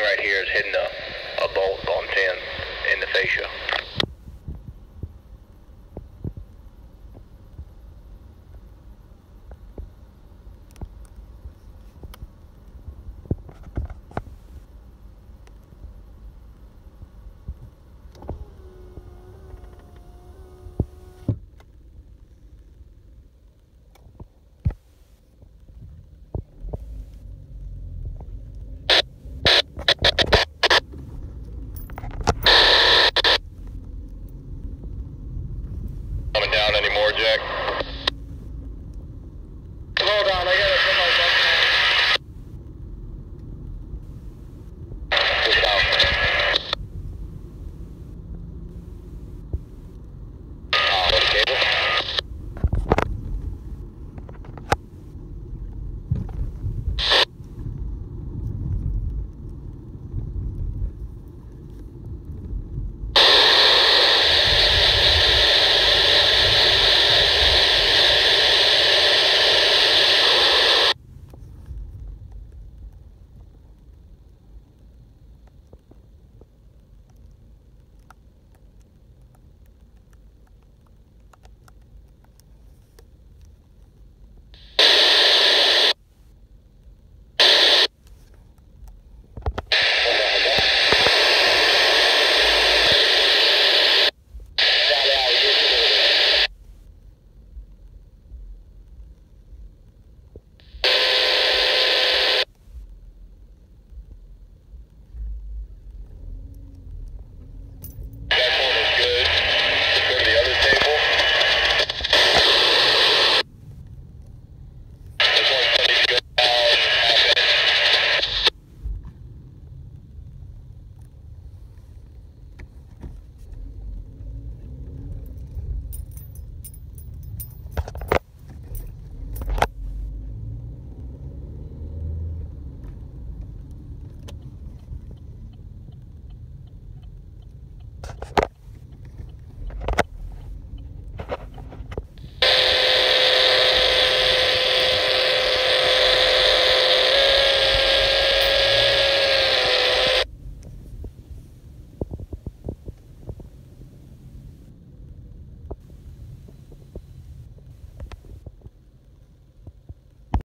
right here is hitting a, a bolt on 10 in the fascia. more, Jack.